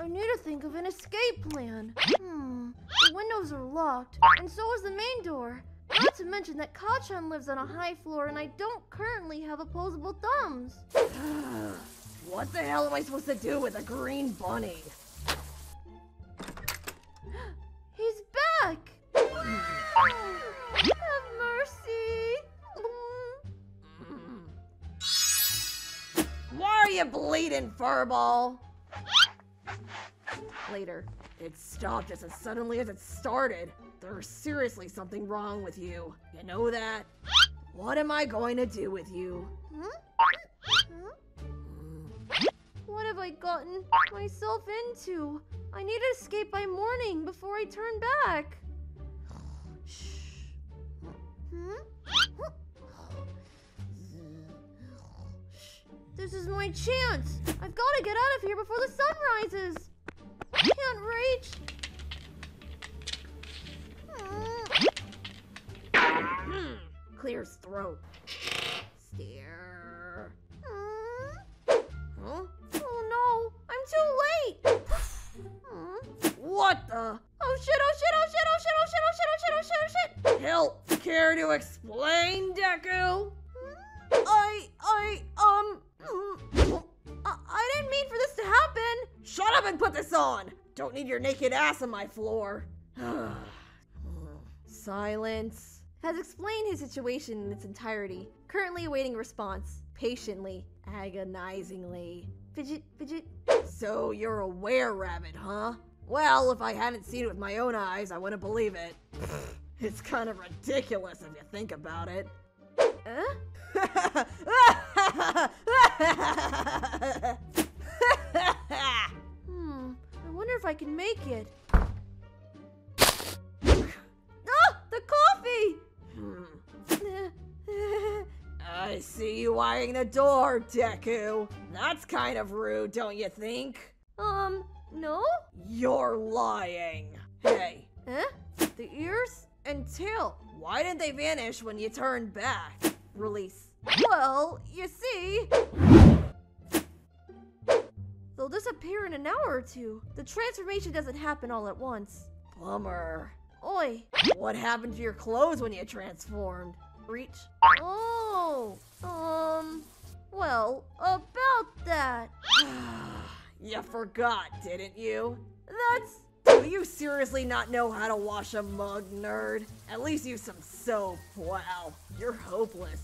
I need to think of an escape plan. Hmm. The windows are locked, and so is the main door. Not to mention that Kacchan lives on a high floor and I don't currently have opposable thumbs. what the hell am I supposed to do with a green bunny? He's back! have mercy! Why are you bleeding, furball? Later. It stopped just as suddenly as it started. There's seriously something wrong with you. You know that? What am I going to do with you? Hmm? What have I gotten myself into? I need to escape by morning before I turn back. Hmm? This is my chance. I've got to get out of here before the sun rises. Clears throat. Stare. Hmm? Huh? Oh no, I'm too late. What the? Oh shit, oh shit, oh shit, oh shit, oh shit, oh shit, oh shit, oh shit, oh shit. Help! Care to explain, Deku? I, I, um, mm, I, I didn't mean for this to happen. Shut up and put this on! Don't need your naked ass on my floor. Silence. Has explained his situation in its entirety, currently awaiting response, patiently, agonizingly. Fidget, fidget. So you're a were-rabbit, huh? Well, if I hadn't seen it with my own eyes, I wouldn't believe it. It's kind of ridiculous if you think about it. Huh? I see you eyeing the door, Deku. That's kind of rude, don't you think? um, no? You're lying. Hey, Huh? The ears and tail. why didn't they vanish when you turned back? Release. Well, you see. They'll disappear in an hour or two. The transformation doesn't happen all at once. Bummer. Oi. What happened to your clothes when you transformed? Reach. Oh. Um. Well, about that. you forgot, didn't you? That's. Do you seriously not know how to wash a mug, nerd? At least use some soap. Wow, you're hopeless.